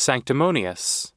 sanctimonious,